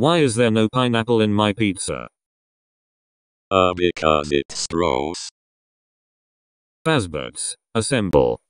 Why is there no pineapple in my pizza? Uh, because it's gross. Fazberts, assemble.